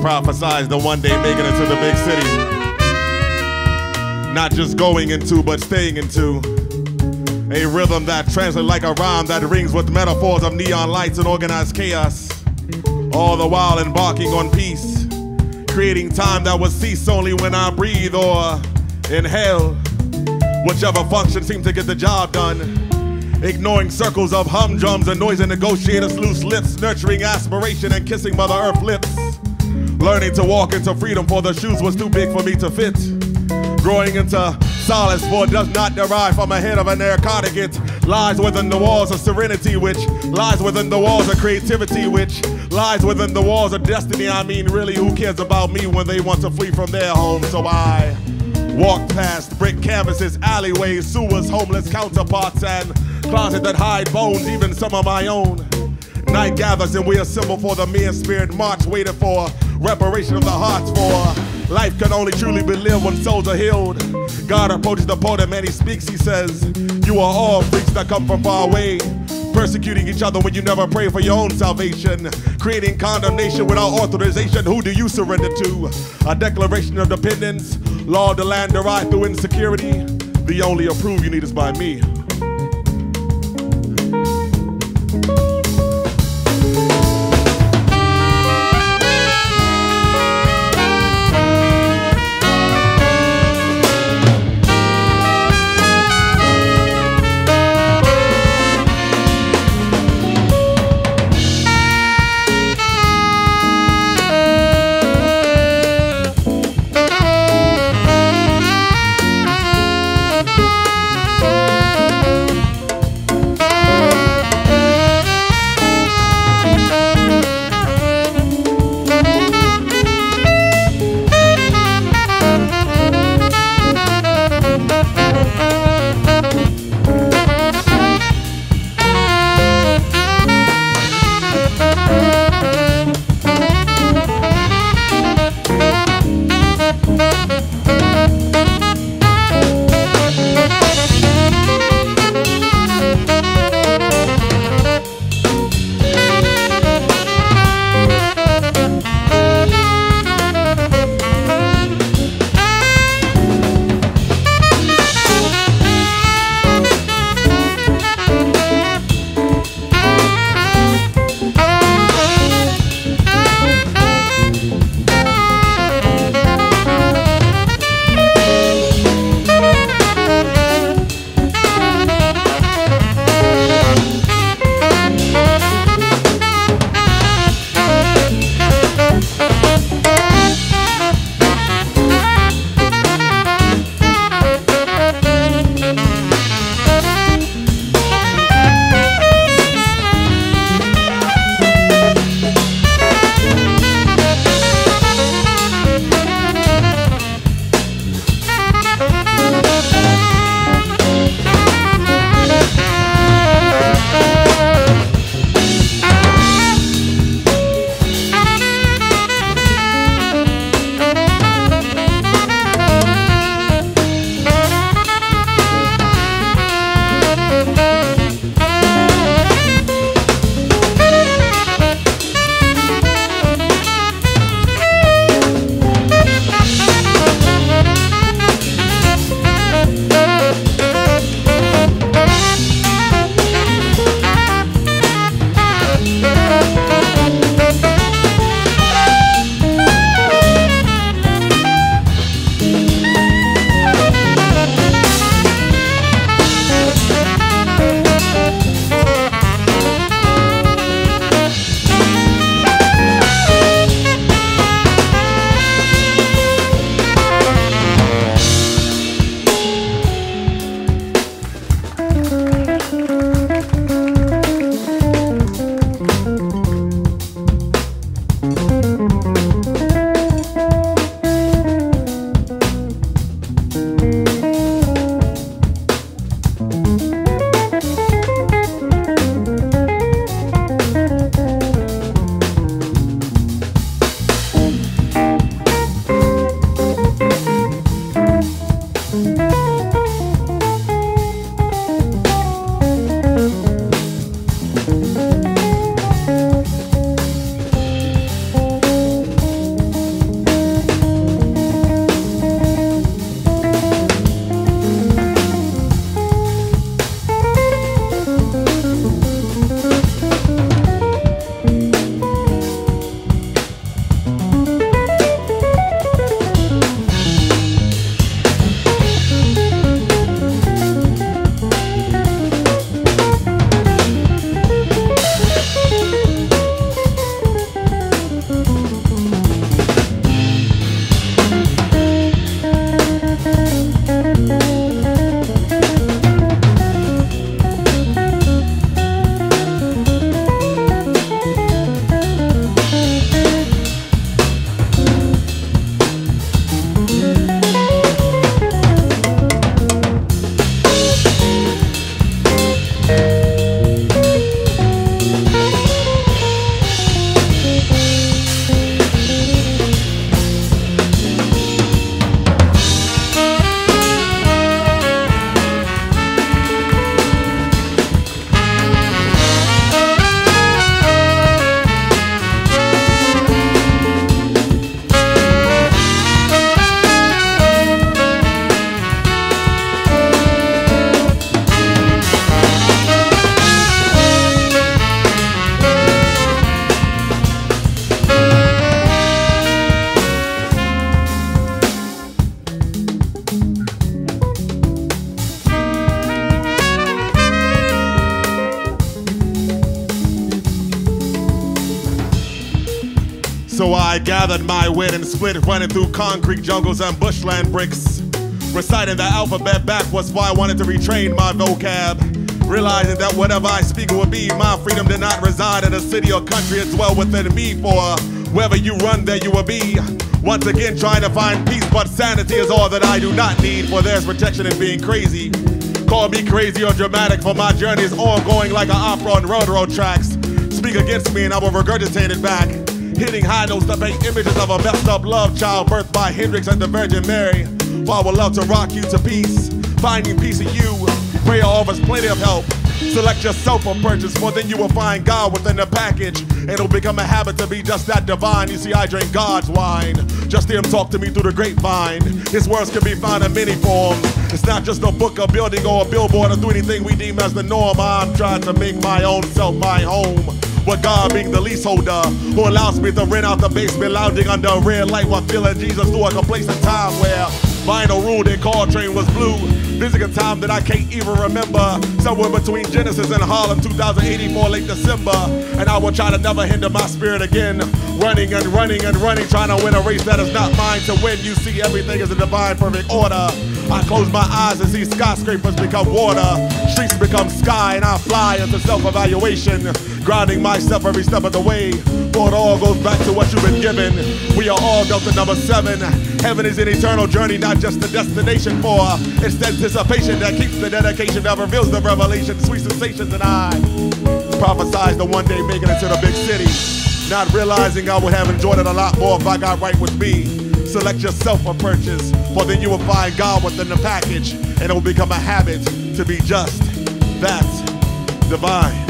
Prophesied the one day making it to the big city. Not just going into, but staying into. A rhythm that translates like a rhyme that rings with metaphors of neon lights and organized chaos. All the while embarking on peace. Creating time that will cease only when I breathe or inhale. Whichever function seems to get the job done. Ignoring circles of humdrums and noisy negotiators, loose lips, nurturing aspiration and kissing Mother Earth lips. Learning to walk into freedom for the shoes was too big for me to fit. Growing into solace for does not derive from a head of a narcotic. It lies within the walls of serenity, which lies within the walls of creativity, which lies within the walls of destiny. I mean, really, who cares about me when they want to flee from their home? So I walk past brick canvases, alleyways, sewers, homeless counterparts, and closets that hide bones, even some of my own. Night gathers and we assemble for the mere spirit march, waiting for reparation of the hearts. For life can only truly be lived when souls are healed. God approaches the poet and he speaks. He says, "You are all freaks that come from far away." Persecuting each other when you never pray for your own salvation. Creating condemnation without authorization. Who do you surrender to? A declaration of dependence. Law of the land derived through insecurity. The only approval you need is by me. I gathered my wit and split, running through concrete jungles and bushland bricks. Reciting the alphabet backwards, why I wanted to retrain my vocab. Realizing that whatever I speak would be, my freedom did not reside in a city or country, it's well within me. For wherever you run, there you will be. Once again, trying to find peace, but sanity is all that I do not need, for there's protection in being crazy. Call me crazy or dramatic, for my journey is ongoing like an opera on railroad tracks. Speak against me and I will regurgitate it back. Hitting high notes to paint images of a messed up love child birthed by Hendrix and the Virgin Mary. While we love to rock you to peace, finding peace in you. Prayer offers plenty of help. Select yourself for purchase, for then you will find God within the package. It'll become a habit to be just that divine. You see, I drink God's wine. Just hear him talk to me through the grapevine. His words can be found in many forms. It's not just a book, a building, or a billboard, or through anything we deem as the norm. I'm trying to make my own self my home. With God being the leaseholder, who allows me to rent out the basement, lounging under a red light while feeling Jesus through a complacent time where Final rule that Coltrane was blue. Visiting a time that I can't even remember. Somewhere between Genesis and Harlem, 2084, late December. And I will try to never hinder my spirit again. Running and running and running, trying to win a race that is not mine to win. You see, everything is in divine perfect order. I close my eyes and see skyscrapers become water. Streets become sky, and I fly into self evaluation. Grounding myself every step of the way. For it all goes back to what you've been given. We are all Delta number seven. Heaven is an eternal journey, not just a destination for. It's anticipation that keeps the dedication that reveals the revelation, sweet sensations, and I prophesize the one day making it to the big city. Not realizing I would have enjoyed it a lot more if I got right with me. Select yourself for purchase, for then you will find God within the package, and it will become a habit to be just that divine.